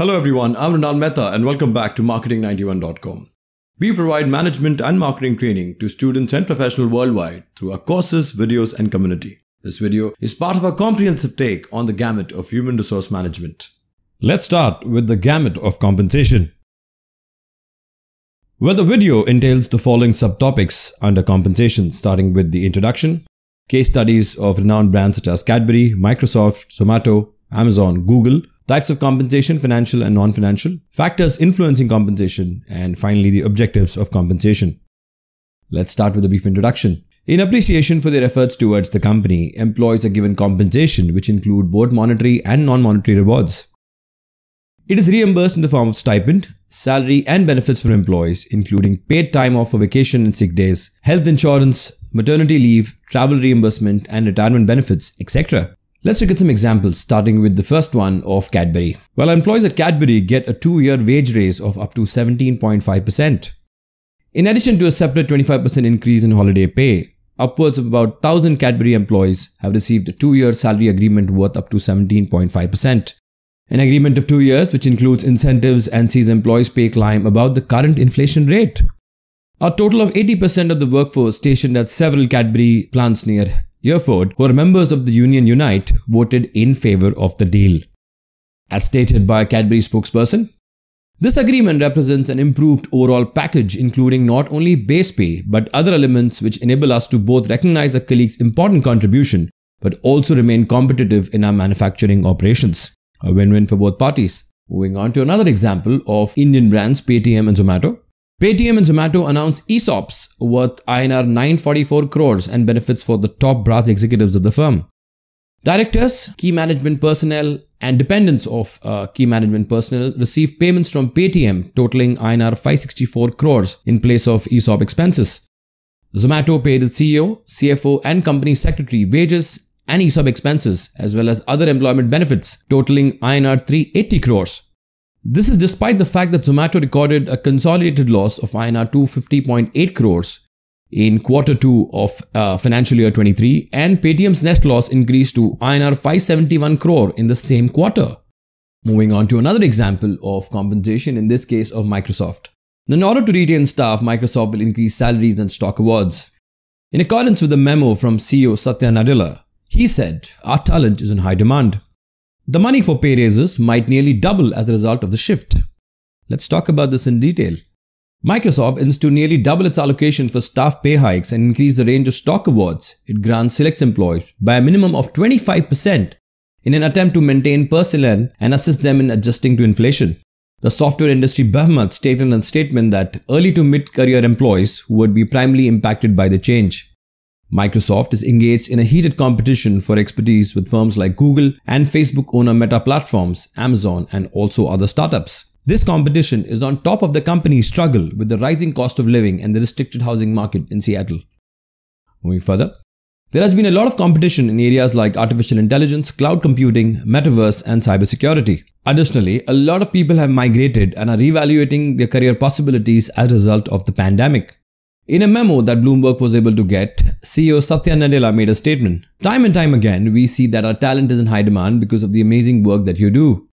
Hello everyone, I'm Ronald Mehta and welcome back to Marketing91.com. We provide management and marketing training to students and professionals worldwide through our courses, videos, and community. This video is part of our comprehensive take on the gamut of human resource management. Let's start with the gamut of compensation. Well, the video entails the following subtopics under compensation, starting with the introduction, case studies of renowned brands such as Cadbury, Microsoft, Zomato, Amazon, Google, types of compensation, financial and non-financial, factors influencing compensation, and finally the objectives of compensation. Let's start with a brief introduction. In appreciation for their efforts towards the company, employees are given compensation which include both monetary and non-monetary rewards. It is reimbursed in the form of stipend, salary and benefits for employees including paid time off for vacation and sick days, health insurance, maternity leave, travel reimbursement and retirement benefits, etc. Let's look at some examples, starting with the first one of Cadbury. Well, employees at Cadbury get a two-year wage raise of up to 17.5%. In addition to a separate 25% increase in holiday pay, upwards of about 1000 Cadbury employees have received a two-year salary agreement worth up to 17.5%. An agreement of two years which includes incentives and sees employees' pay climb above the current inflation rate. A total of 80% of the workforce stationed at several Cadbury plants near Hereford, who are members of the Union Unite, voted in favor of the deal. As stated by a Cadbury spokesperson, this agreement represents an improved overall package including not only base pay but other elements which enable us to both recognize a colleague's important contribution but also remain competitive in our manufacturing operations. A win-win for both parties. Moving on to another example of Indian brands Paytm and Zomato. Paytm and Zomato announced ESOPs worth INR 944 crores and benefits for the top brass executives of the firm. Directors, key management personnel, and dependents of uh, key management personnel received payments from Paytm totaling INR 564 crores in place of ESOP expenses. Zomato paid its CEO, CFO, and company secretary wages and ESOP expenses as well as other employment benefits totaling INR 380 crores. This is despite the fact that Zomato recorded a consolidated loss of INR 250.8 crores in quarter 2 of uh, financial year 23 and Paytm's net loss increased to INR 571 crore in the same quarter. Moving on to another example of compensation, in this case of Microsoft. In order to retain staff, Microsoft will increase salaries and stock awards. In accordance with a memo from CEO Satya Nadella, he said, Our talent is in high demand. The money for pay raises might nearly double as a result of the shift. Let's talk about this in detail. Microsoft intends to nearly double its allocation for staff pay hikes and increase the range of stock awards it grants select employees by a minimum of 25% in an attempt to maintain personnel and assist them in adjusting to inflation. The software industry behemoth stated in a statement that early to mid-career employees would be primarily impacted by the change. Microsoft is engaged in a heated competition for expertise with firms like Google and Facebook owner Meta Platforms, Amazon, and also other startups. This competition is on top of the company's struggle with the rising cost of living and the restricted housing market in Seattle. Moving further, there has been a lot of competition in areas like artificial intelligence, cloud computing, metaverse, and cybersecurity. Additionally, a lot of people have migrated and are reevaluating their career possibilities as a result of the pandemic. In a memo that Bloomberg was able to get, CEO Satya Nadella made a statement. Time and time again, we see that our talent is in high demand because of the amazing work that you do.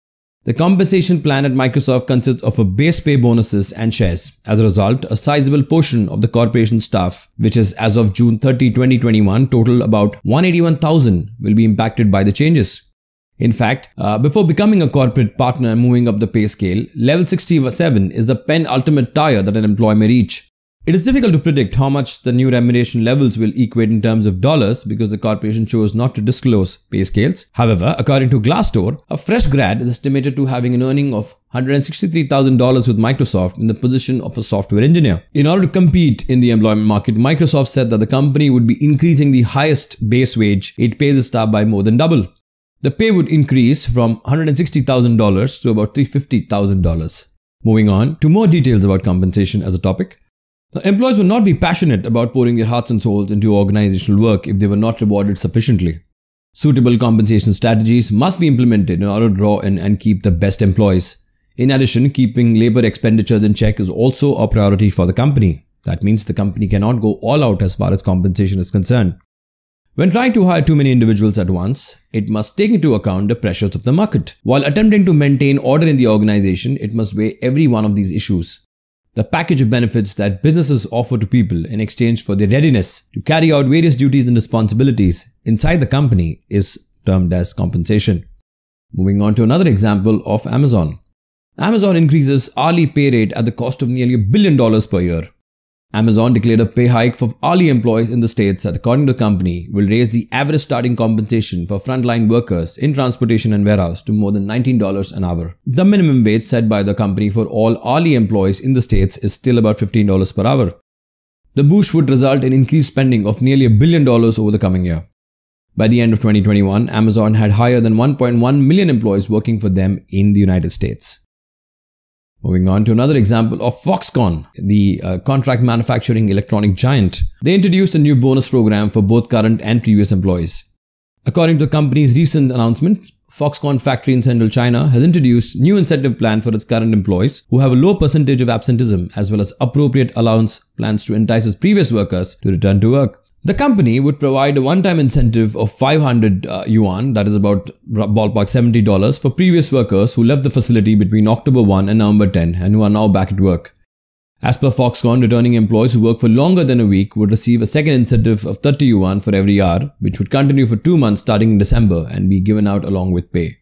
The compensation plan at Microsoft consists of a base pay bonuses and shares. As a result, a sizable portion of the corporation staff, which is as of June 30, 2021, total about 181,000 will be impacted by the changes. In fact, uh, before becoming a corporate partner and moving up the pay scale, level 67 is the penultimate tier that an employee may reach. It is difficult to predict how much the new remuneration levels will equate in terms of dollars because the corporation chose not to disclose pay scales. However, according to Glassdoor, a fresh grad is estimated to having an earning of $163,000 with Microsoft in the position of a software engineer. In order to compete in the employment market, Microsoft said that the company would be increasing the highest base wage it pays its staff by more than double. The pay would increase from $160,000 to about $350,000. Moving on to more details about compensation as a topic. The employees would not be passionate about pouring their hearts and souls into organizational work if they were not rewarded sufficiently. Suitable compensation strategies must be implemented in order to draw in and keep the best employees. In addition, keeping labor expenditures in check is also a priority for the company. That means the company cannot go all out as far as compensation is concerned. When trying to hire too many individuals at once, it must take into account the pressures of the market. While attempting to maintain order in the organization, it must weigh every one of these issues. The package of benefits that businesses offer to people in exchange for their readiness to carry out various duties and responsibilities inside the company is termed as compensation. Moving on to another example of Amazon. Amazon increases hourly pay rate at the cost of nearly a billion dollars per year. Amazon declared a pay hike for hourly employees in the states that, according to the company, will raise the average starting compensation for frontline workers in transportation and warehouse to more than $19 an hour. The minimum wage set by the company for all hourly employees in the states is still about $15 per hour. The boost would result in increased spending of nearly a billion dollars over the coming year. By the end of 2021, Amazon had higher than 1.1 million employees working for them in the United States. Moving on to another example of Foxconn, the uh, contract manufacturing electronic giant. They introduced a new bonus program for both current and previous employees. According to the company's recent announcement, Foxconn factory in central China has introduced new incentive plan for its current employees who have a low percentage of absenteeism as well as appropriate allowance plans to entice its previous workers to return to work. The company would provide a one-time incentive of 500 uh, yuan, that is about ballpark $70 for previous workers who left the facility between October 1 and November 10 and who are now back at work. As per Foxconn, returning employees who work for longer than a week would receive a second incentive of 30 yuan for every hour, which would continue for two months starting in December and be given out along with pay.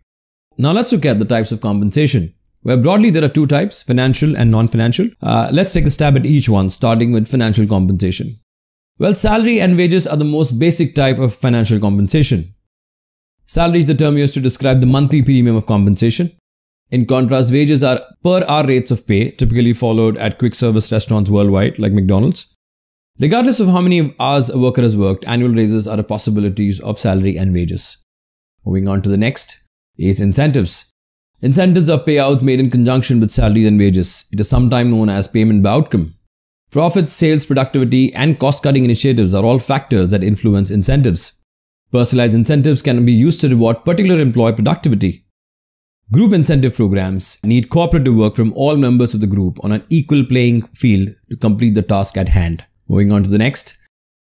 Now let's look at the types of compensation. Where broadly there are two types, financial and non-financial. Uh, let's take a stab at each one, starting with financial compensation. Well, salary and wages are the most basic type of financial compensation. Salary is the term used to describe the monthly premium of compensation. In contrast, wages are per hour rates of pay, typically followed at quick service restaurants worldwide like McDonald's. Regardless of how many hours a worker has worked, annual raises are the possibilities of salary and wages. Moving on to the next is incentives. Incentives are payouts made in conjunction with salaries and wages. It is sometimes known as payment by outcome. Profits, sales, productivity, and cost cutting initiatives are all factors that influence incentives. Personalized incentives can be used to reward particular employee productivity. Group incentive programs need cooperative work from all members of the group on an equal playing field to complete the task at hand. Moving on to the next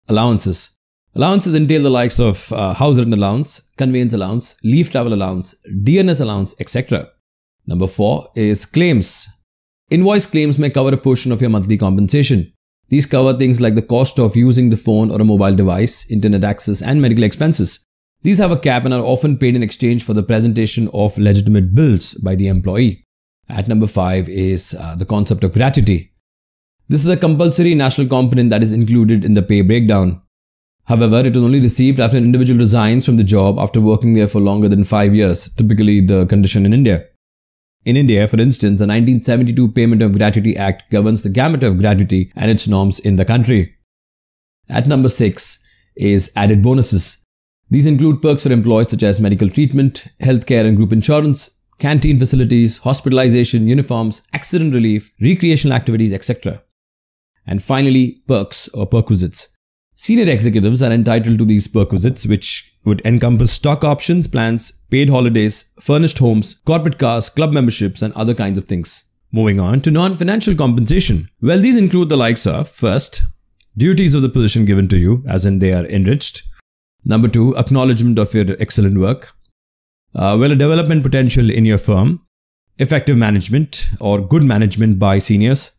allowances. Allowances entail the likes of uh, house rent allowance, conveyance allowance, leave travel allowance, DNS allowance, etc. Number four is claims. Invoice claims may cover a portion of your monthly compensation. These cover things like the cost of using the phone or a mobile device, internet access, and medical expenses. These have a cap and are often paid in exchange for the presentation of legitimate bills by the employee. At number 5 is uh, the concept of gratuity. This is a compulsory national component that is included in the pay breakdown. However, it is only received after an individual resigns from the job after working there for longer than 5 years, typically the condition in India. In India, for instance, the 1972 Payment of Gratuity Act governs the gamut of gratuity and its norms in the country. At number 6 is added bonuses. These include perks for employees such as medical treatment, healthcare and group insurance, canteen facilities, hospitalization, uniforms, accident relief, recreational activities, etc. And finally, perks or perquisites. Senior executives are entitled to these perquisites, which would encompass stock options, plans, paid holidays, furnished homes, corporate cars, club memberships, and other kinds of things. Moving on to non financial compensation. Well, these include the likes of first, duties of the position given to you, as in they are enriched. Number two, acknowledgement of your excellent work. Uh, well, a development potential in your firm, effective management or good management by seniors,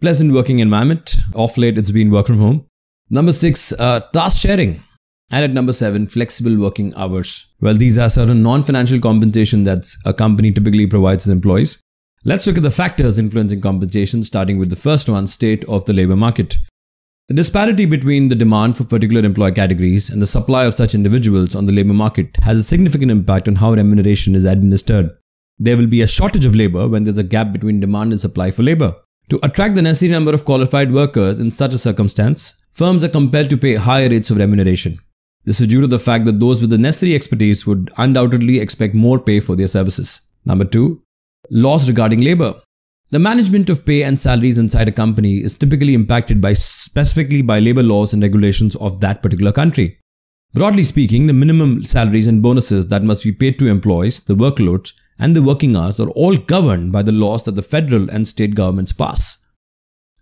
pleasant working environment. Off late, it's been work from home. Number six, uh, task sharing. And at number seven, flexible working hours. Well, these are certain non-financial compensation that a company typically provides its employees. Let's look at the factors influencing compensation, starting with the first one, state of the labor market. The disparity between the demand for particular employee categories and the supply of such individuals on the labor market has a significant impact on how remuneration is administered. There will be a shortage of labor when there's a gap between demand and supply for labor. To attract the necessary number of qualified workers in such a circumstance, firms are compelled to pay higher rates of remuneration. This is due to the fact that those with the necessary expertise would undoubtedly expect more pay for their services. Number two, laws regarding labor. The management of pay and salaries inside a company is typically impacted by specifically by labor laws and regulations of that particular country. Broadly speaking, the minimum salaries and bonuses that must be paid to employees, the workloads, and the working hours are all governed by the laws that the federal and state governments pass.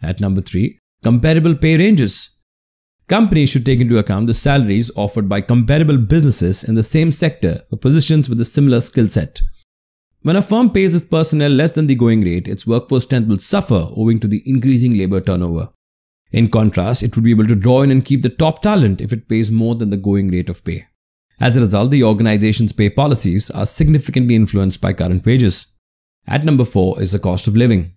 At number 3, comparable pay ranges. Companies should take into account the salaries offered by comparable businesses in the same sector for positions with a similar skill set. When a firm pays its personnel less than the going rate, its workforce strength will suffer owing to the increasing labor turnover. In contrast, it would be able to draw in and keep the top talent if it pays more than the going rate of pay. As a result, the organization's pay policies are significantly influenced by current wages. At number 4 is the cost of living.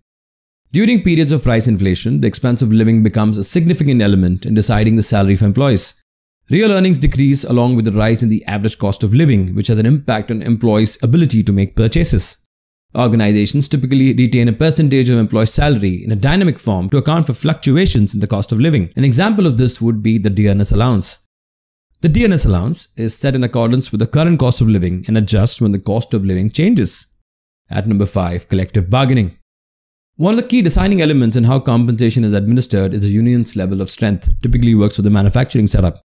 During periods of price inflation, the expense of living becomes a significant element in deciding the salary of employees. Real earnings decrease along with the rise in the average cost of living, which has an impact on employees' ability to make purchases. Organizations typically retain a percentage of employee salary in a dynamic form to account for fluctuations in the cost of living. An example of this would be the dearness allowance. The dearness allowance is set in accordance with the current cost of living and adjusts when the cost of living changes. At number 5, collective bargaining. One of the key designing elements in how compensation is administered is a union's level of strength, typically works for the manufacturing setup.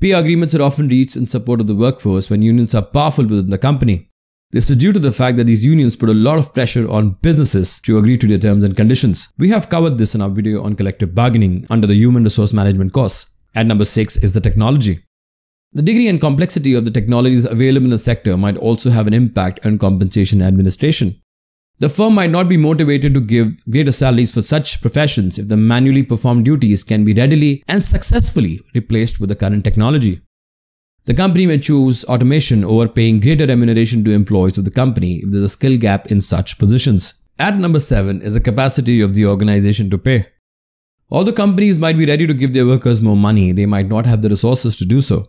Pay agreements are often reached in support of the workforce when unions are powerful within the company. This is due to the fact that these unions put a lot of pressure on businesses to agree to their terms and conditions. We have covered this in our video on collective bargaining under the human resource management course. At number 6 is the technology. The degree and complexity of the technologies available in the sector might also have an impact on compensation administration. The firm might not be motivated to give greater salaries for such professions if the manually performed duties can be readily and successfully replaced with the current technology. The company may choose automation over paying greater remuneration to employees of the company if there's a skill gap in such positions. At number 7 is the capacity of the organization to pay. Although companies might be ready to give their workers more money, they might not have the resources to do so.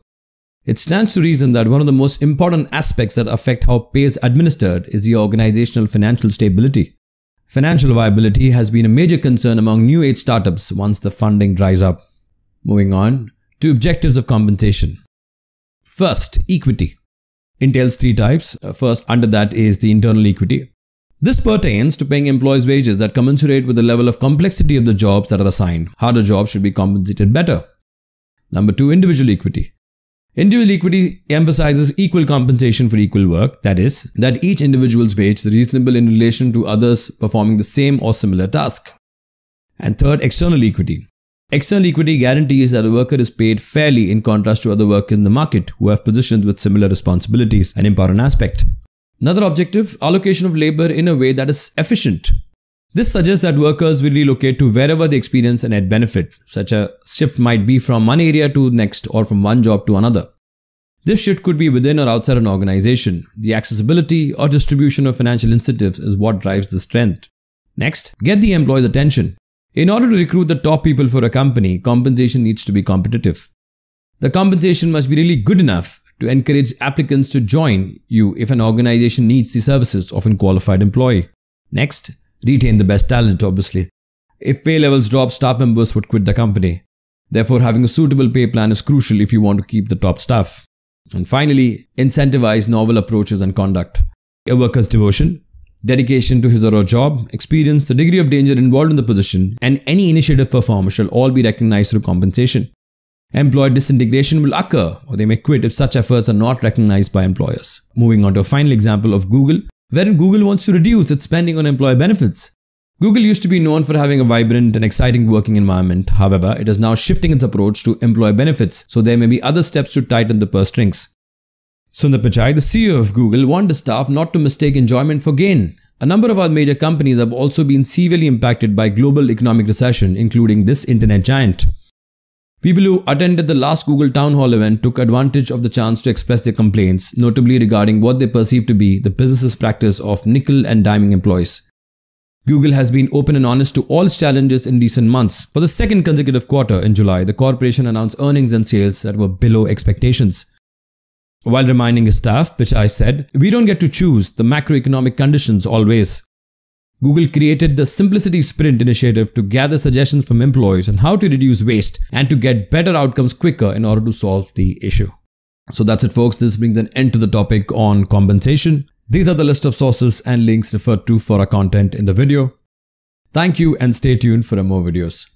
It stands to reason that one of the most important aspects that affect how pay is administered is the organizational financial stability. Financial viability has been a major concern among new age startups once the funding dries up. Moving on to objectives of compensation. First, equity entails three types. Uh, first, under that is the internal equity. This pertains to paying employees wages that commensurate with the level of complexity of the jobs that are assigned. Harder jobs should be compensated better. Number two, individual equity. Individual equity emphasizes equal compensation for equal work, that is, that each individual's wage is reasonable in relation to others performing the same or similar task. And third, external equity. External equity guarantees that a worker is paid fairly in contrast to other workers in the market who have positions with similar responsibilities, an important aspect. Another objective, allocation of labor in a way that is efficient. This suggests that workers will relocate to wherever they experience a net benefit. Such a shift might be from one area to next or from one job to another. This shift could be within or outside an organization. The accessibility or distribution of financial incentives is what drives this trend. Next, get the employee's attention. In order to recruit the top people for a company, compensation needs to be competitive. The compensation must be really good enough to encourage applicants to join you if an organization needs the services of a qualified employee. Next, retain the best talent, obviously. If pay levels drop, staff members would quit the company. Therefore, having a suitable pay plan is crucial if you want to keep the top staff. And finally, incentivize novel approaches and conduct. A worker's devotion, dedication to his or her job, experience, the degree of danger involved in the position, and any initiative performed shall all be recognized through compensation. Employee disintegration will occur or they may quit if such efforts are not recognized by employers. Moving on to a final example of Google, wherein Google wants to reduce its spending on employee benefits. Google used to be known for having a vibrant and exciting working environment. However, it is now shifting its approach to employee benefits, so there may be other steps to tighten the purse strings. Sundar Pichai, the CEO of Google, warned the staff not to mistake enjoyment for gain. A number of our major companies have also been severely impacted by global economic recession, including this internet giant. People who attended the last Google Town Hall event took advantage of the chance to express their complaints, notably regarding what they perceived to be the business's practice of nickel and diming employees. Google has been open and honest to all its challenges in recent months. For the second consecutive quarter in July, the corporation announced earnings and sales that were below expectations. While reminding his staff, Pichai said, We don't get to choose the macroeconomic conditions always. Google created the Simplicity Sprint initiative to gather suggestions from employees on how to reduce waste and to get better outcomes quicker in order to solve the issue. So that's it folks, this brings an end to the topic on compensation. These are the list of sources and links referred to for our content in the video. Thank you and stay tuned for more videos.